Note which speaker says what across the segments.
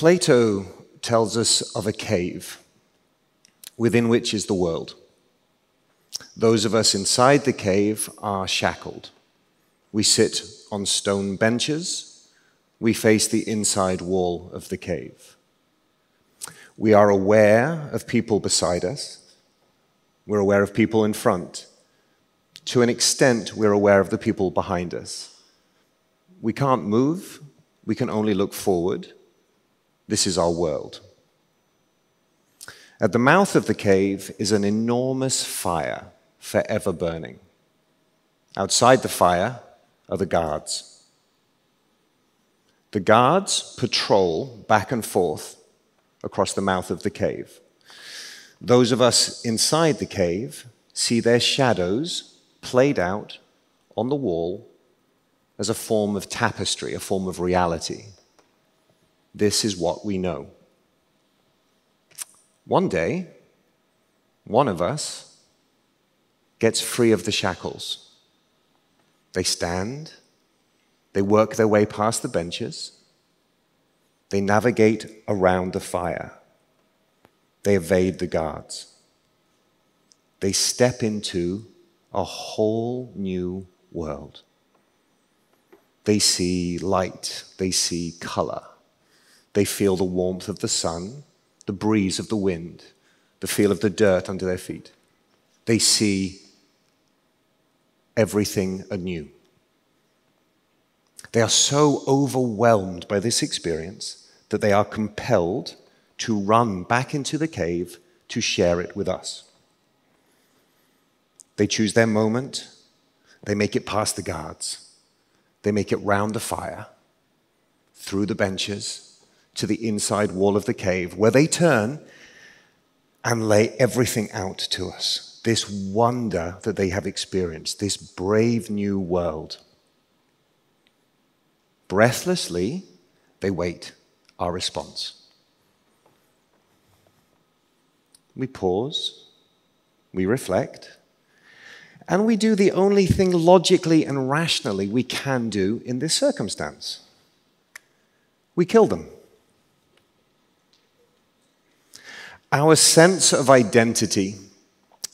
Speaker 1: Plato tells us of a cave within which is the world. Those of us inside the cave are shackled. We sit on stone benches. We face the inside wall of the cave. We are aware of people beside us. We're aware of people in front. To an extent, we're aware of the people behind us. We can't move. We can only look forward. This is our world. At the mouth of the cave is an enormous fire, forever burning. Outside the fire are the guards. The guards patrol back and forth across the mouth of the cave. Those of us inside the cave see their shadows played out on the wall as a form of tapestry, a form of reality. This is what we know. One day, one of us gets free of the shackles. They stand, they work their way past the benches, they navigate around the fire, they evade the guards. They step into a whole new world. They see light, they see color, they feel the warmth of the sun, the breeze of the wind, the feel of the dirt under their feet. They see everything anew. They are so overwhelmed by this experience that they are compelled to run back into the cave to share it with us. They choose their moment, they make it past the guards, they make it round the fire, through the benches, to the inside wall of the cave, where they turn and lay everything out to us. This wonder that they have experienced, this brave new world. Breathlessly, they wait our response. We pause, we reflect, and we do the only thing logically and rationally we can do in this circumstance we kill them. Our sense of identity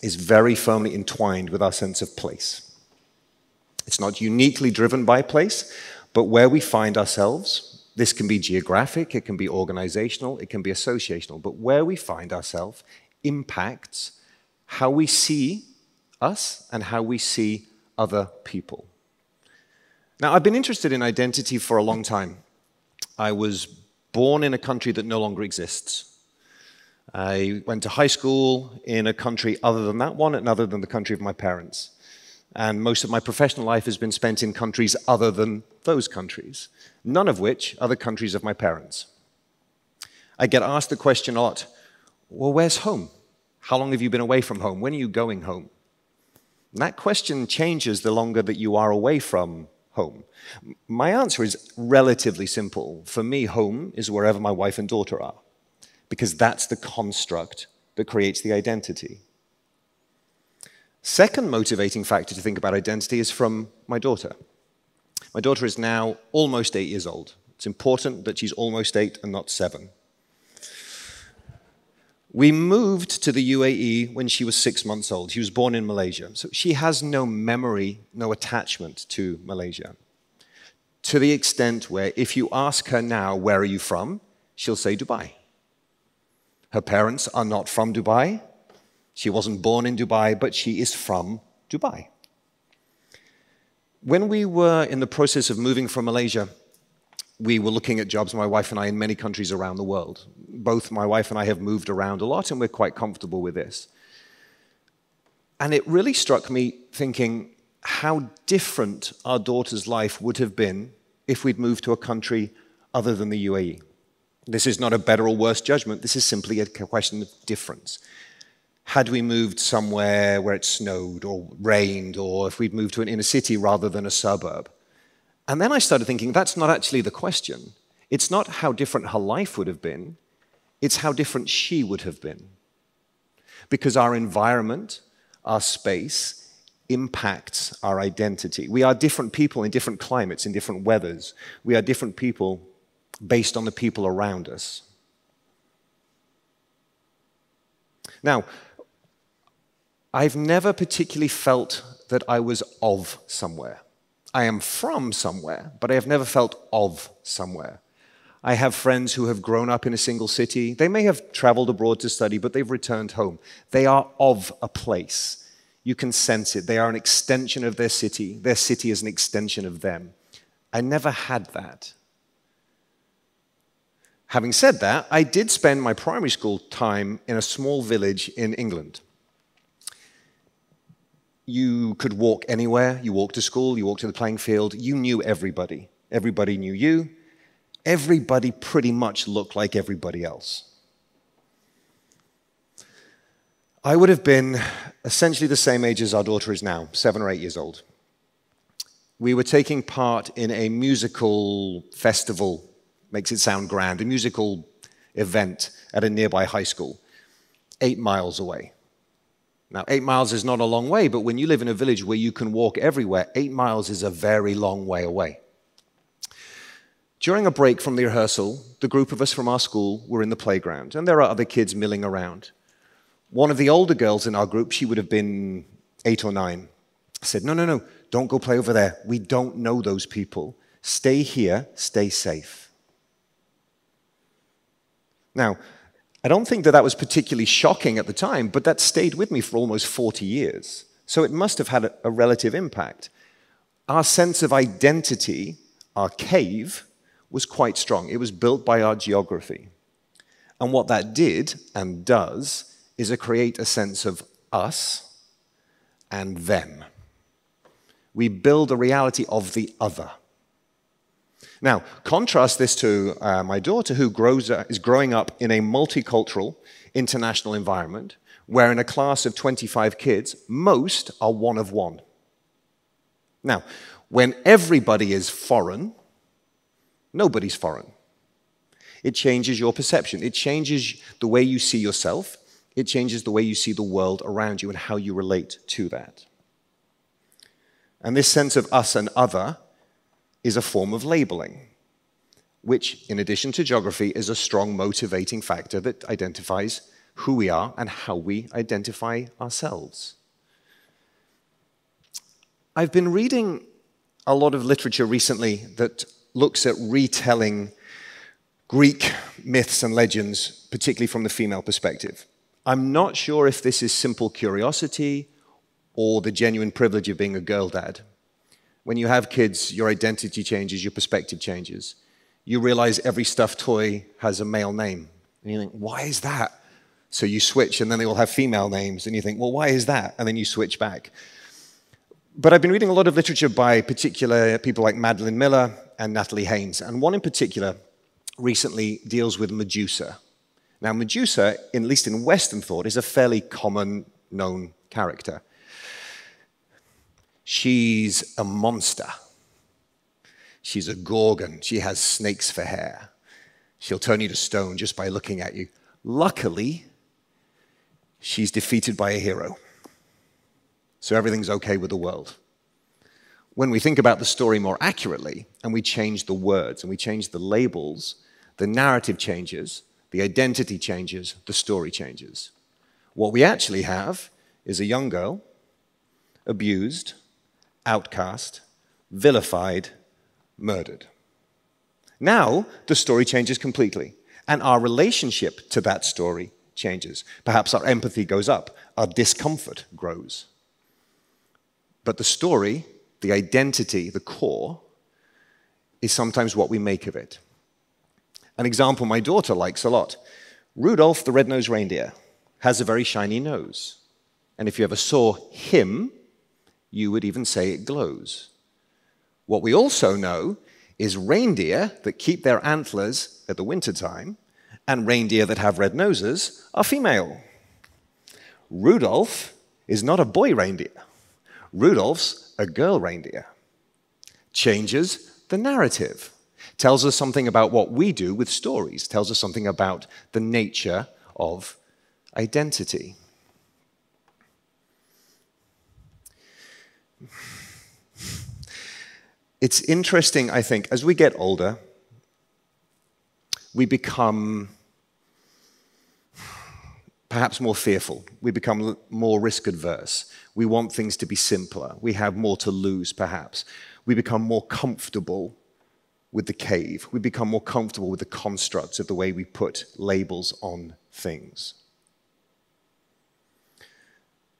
Speaker 1: is very firmly entwined with our sense of place. It's not uniquely driven by place, but where we find ourselves, this can be geographic, it can be organizational, it can be associational, but where we find ourselves impacts how we see us and how we see other people. Now, I've been interested in identity for a long time. I was born in a country that no longer exists. I went to high school in a country other than that one and other than the country of my parents. And most of my professional life has been spent in countries other than those countries, none of which are the countries of my parents. I get asked the question a lot well, where's home? How long have you been away from home? When are you going home? And that question changes the longer that you are away from home. My answer is relatively simple. For me, home is wherever my wife and daughter are, because that's the construct that creates the identity. Second motivating factor to think about identity is from my daughter. My daughter is now almost eight years old. It's important that she's almost eight and not seven. We moved to the UAE when she was six months old. She was born in Malaysia. So she has no memory, no attachment to Malaysia. To the extent where if you ask her now, where are you from? She'll say Dubai. Her parents are not from Dubai. She wasn't born in Dubai, but she is from Dubai. When we were in the process of moving from Malaysia, we were looking at jobs, my wife and I, in many countries around the world. Both my wife and I have moved around a lot, and we're quite comfortable with this. And it really struck me thinking how different our daughter's life would have been if we'd moved to a country other than the UAE. This is not a better or worse judgment, this is simply a question of difference. Had we moved somewhere where it snowed or rained, or if we'd moved to an inner city rather than a suburb, and then I started thinking that's not actually the question. It's not how different her life would have been, it's how different she would have been. Because our environment, our space, impacts our identity. We are different people in different climates, in different weathers. We are different people based on the people around us. Now, I've never particularly felt that I was of somewhere. I am from somewhere, but I have never felt of somewhere. I have friends who have grown up in a single city. They may have traveled abroad to study, but they've returned home. They are of a place. You can sense it. They are an extension of their city. Their city is an extension of them. I never had that. Having said that, I did spend my primary school time in a small village in England. You could walk anywhere. You walked to school, you walked to the playing field. You knew everybody. Everybody knew you. Everybody pretty much looked like everybody else. I would have been essentially the same age as our daughter is now, seven or eight years old. We were taking part in a musical festival, makes it sound grand, a musical event at a nearby high school, eight miles away. Now, eight miles is not a long way, but when you live in a village where you can walk everywhere, eight miles is a very long way away. During a break from the rehearsal, the group of us from our school were in the playground, and there are other kids milling around. One of the older girls in our group, she would have been eight or nine, said, No, no, no, don't go play over there. We don't know those people. Stay here, stay safe. Now, I don't think that that was particularly shocking at the time, but that stayed with me for almost 40 years. So it must have had a, a relative impact. Our sense of identity, our cave, was quite strong. It was built by our geography. And what that did and does is it create a sense of us and them. We build a reality of the other. Now, contrast this to uh, my daughter, who grows, uh, is growing up in a multicultural, international environment, where in a class of 25 kids, most are one of one. Now, when everybody is foreign, nobody's foreign. It changes your perception. It changes the way you see yourself. It changes the way you see the world around you and how you relate to that. And this sense of us and other is a form of labeling, which, in addition to geography, is a strong motivating factor that identifies who we are and how we identify ourselves. I've been reading a lot of literature recently that looks at retelling Greek myths and legends, particularly from the female perspective. I'm not sure if this is simple curiosity or the genuine privilege of being a girl dad when you have kids, your identity changes, your perspective changes. You realize every stuffed toy has a male name. And you think, why is that? So you switch, and then they all have female names, and you think, well, why is that? And then you switch back. But I've been reading a lot of literature by particular people like Madeline Miller and Natalie Haynes, and one in particular recently deals with Medusa. Now, Medusa, at least in Western thought, is a fairly common known character. She's a monster. She's a gorgon. She has snakes for hair. She'll turn you to stone just by looking at you. Luckily, she's defeated by a hero. So everything's okay with the world. When we think about the story more accurately and we change the words and we change the labels, the narrative changes, the identity changes, the story changes. What we actually have is a young girl, abused, outcast, vilified, murdered. Now, the story changes completely, and our relationship to that story changes. Perhaps our empathy goes up, our discomfort grows. But the story, the identity, the core, is sometimes what we make of it. An example my daughter likes a lot Rudolph the red-nosed reindeer has a very shiny nose. And if you ever saw him you would even say it glows. What we also know is reindeer that keep their antlers at the wintertime and reindeer that have red noses are female. Rudolph is not a boy reindeer. Rudolph's a girl reindeer. Changes the narrative. Tells us something about what we do with stories, tells us something about the nature of identity. It's interesting, I think, as we get older, we become perhaps more fearful. We become more risk adverse. We want things to be simpler. We have more to lose, perhaps. We become more comfortable with the cave. We become more comfortable with the constructs of the way we put labels on things.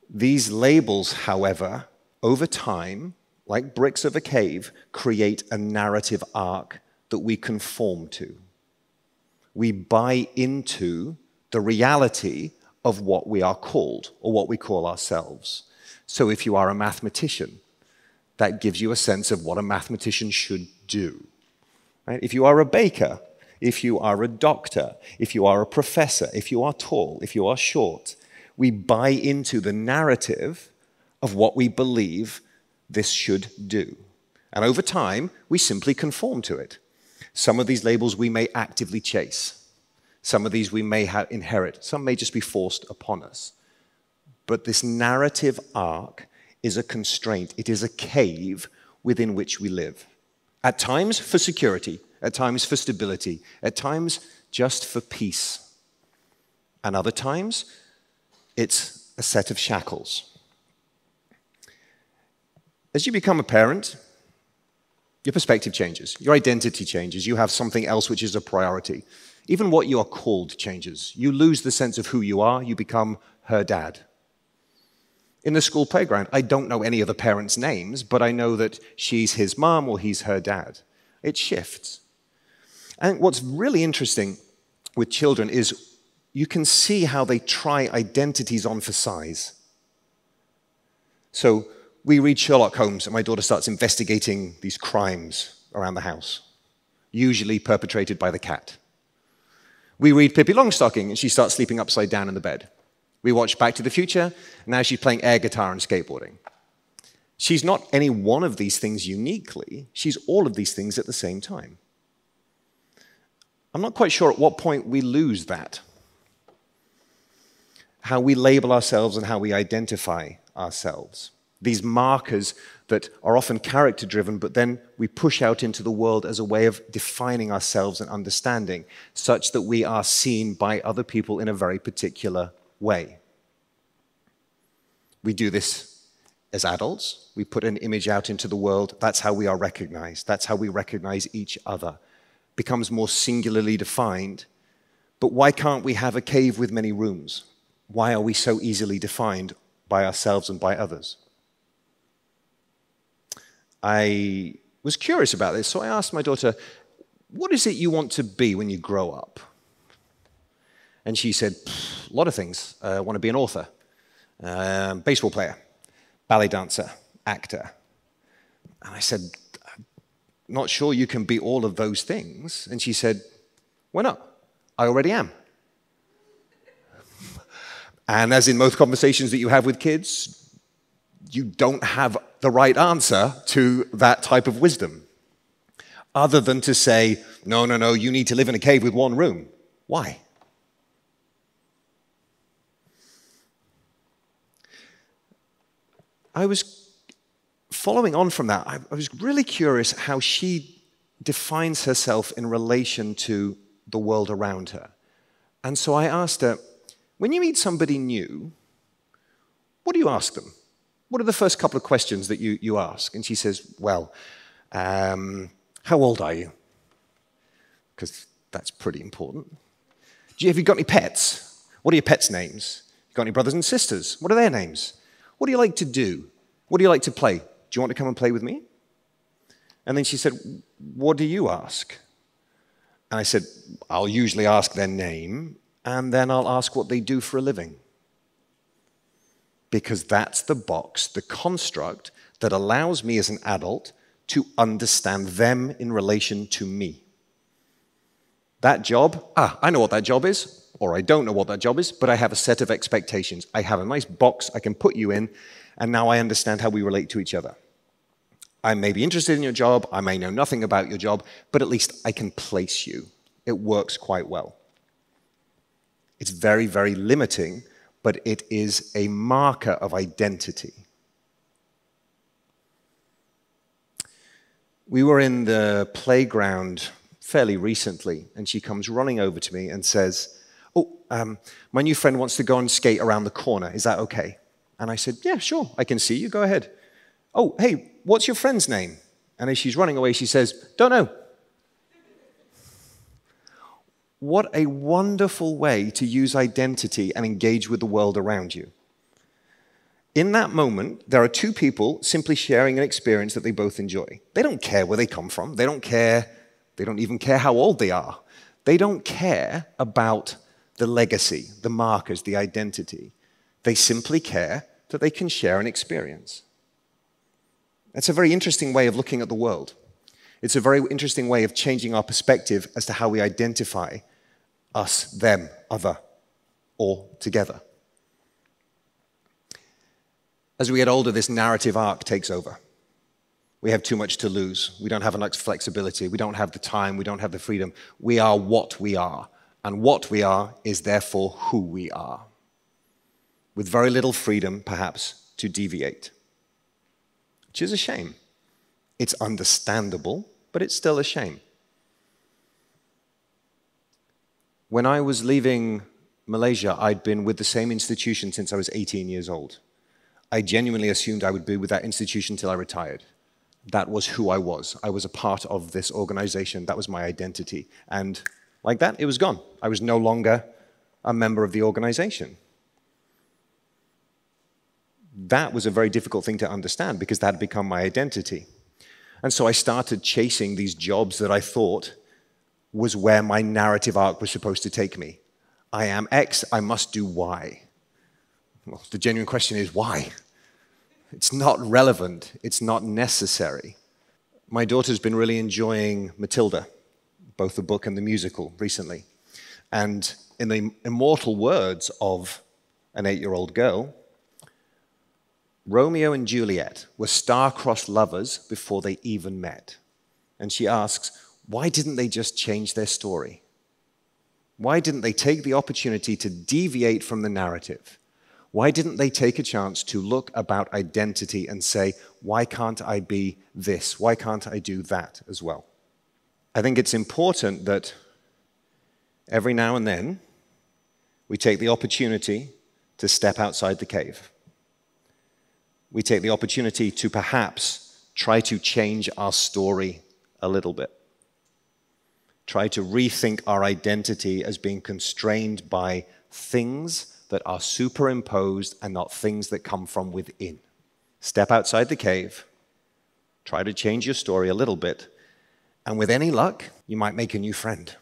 Speaker 1: These labels, however, over time, like bricks of a cave, create a narrative arc that we conform to. We buy into the reality of what we are called or what we call ourselves. So if you are a mathematician, that gives you a sense of what a mathematician should do. Right? If you are a baker, if you are a doctor, if you are a professor, if you are tall, if you are short, we buy into the narrative of what we believe this should do. And over time, we simply conform to it. Some of these labels we may actively chase. Some of these we may inherit. Some may just be forced upon us. But this narrative arc is a constraint, it is a cave within which we live. At times for security, at times for stability, at times just for peace. And other times, it's a set of shackles. As you become a parent, your perspective changes, your identity changes, you have something else which is a priority. Even what you are called changes. You lose the sense of who you are, you become her dad. In the school playground, I don't know any of the parents' names, but I know that she's his mom or he's her dad. It shifts. And what's really interesting with children is you can see how they try identities on for size. So we read Sherlock Holmes, and my daughter starts investigating these crimes around the house, usually perpetrated by the cat. We read Pippi Longstocking, and she starts sleeping upside down in the bed. We watch Back to the Future, and now she's playing air guitar and skateboarding. She's not any one of these things uniquely, she's all of these things at the same time. I'm not quite sure at what point we lose that. How we label ourselves and how we identify ourselves these markers that are often character driven, but then we push out into the world as a way of defining ourselves and understanding, such that we are seen by other people in a very particular way. We do this as adults. We put an image out into the world. That's how we are recognized. That's how we recognize each other. Becomes more singularly defined. But why can't we have a cave with many rooms? Why are we so easily defined by ourselves and by others? I was curious about this, so I asked my daughter, What is it you want to be when you grow up? And she said, A lot of things. Uh, I want to be an author, um, baseball player, ballet dancer, actor. And I said, Not sure you can be all of those things. And she said, Why not? I already am. And as in most conversations that you have with kids, you don't have the right answer to that type of wisdom, other than to say, no, no, no, you need to live in a cave with one room. Why? I was following on from that, I, was really curious how she defines herself in relation to the world around her. And so I asked her, when you meet somebody new, what do you ask them? What are the first couple of questions that you, you ask? And she says, Well, um, how old are you? Because that's pretty important. Do you, have you got any pets? What are your pets' names? You got any brothers and sisters? What are their names? What do you like to do? What do you like to play? Do you want to come and play with me? And then she said, What do you ask? And I said, I'll usually ask their name, and then I'll ask what they do for a living because that's the box, the construct that allows me as an adult to understand them in relation to me. That job, ah, I know what that job is, or I don't know what that job is, but I have a set of expectations. I have a nice box I can put you in, and now I understand how we relate to each other. I may be interested in your job, I may know nothing about your job, but at least I can place you. It works quite well. It's very, very limiting but it is a marker of identity. We were in the playground fairly recently, and she comes running over to me and says, Oh, um, my new friend wants to go and skate around the corner. Is that okay? And I said, Yeah, sure, I can see you. Go ahead. Oh, hey, what's your friend's name? And as she's running away, she says, Don't know. What a wonderful way to use identity and engage with the world around you. In that moment, there are two people simply sharing an experience that they both enjoy. They don't care where they come from. They don't care, they don't even care how old they are. They don't care about the legacy, the markers, the identity. They simply care that they can share an experience. That's a very interesting way of looking at the world. It's a very interesting way of changing our perspective as to how we identify us, them, other, or together. As we get older, this narrative arc takes over. We have too much to lose. We don't have enough flexibility. We don't have the time. We don't have the freedom. We are what we are. And what we are is therefore who we are. With very little freedom, perhaps, to deviate. Which is a shame. It's understandable, but it's still a shame. When I was leaving Malaysia, I'd been with the same institution since I was 18 years old. I genuinely assumed I would be with that institution until I retired. That was who I was. I was a part of this organization. That was my identity. And like that, it was gone. I was no longer a member of the organization. That was a very difficult thing to understand because that had become my identity. And so I started chasing these jobs that I thought was where my narrative arc was supposed to take me. I am X, I must do Y. Well, the genuine question is why? It's not relevant, it's not necessary. My daughter's been really enjoying Matilda, both the book and the musical, recently. And in the immortal words of an eight year old girl, Romeo and Juliet were star-crossed lovers before they even met. And she asks, why didn't they just change their story? Why didn't they take the opportunity to deviate from the narrative? Why didn't they take a chance to look about identity and say, why can't I be this? Why can't I do that as well? I think it's important that every now and then we take the opportunity to step outside the cave. We take the opportunity to perhaps try to change our story a little bit. Try to rethink our identity as being constrained by things that are superimposed and not things that come from within. Step outside the cave, try to change your story a little bit, and with any luck, you might make a new friend.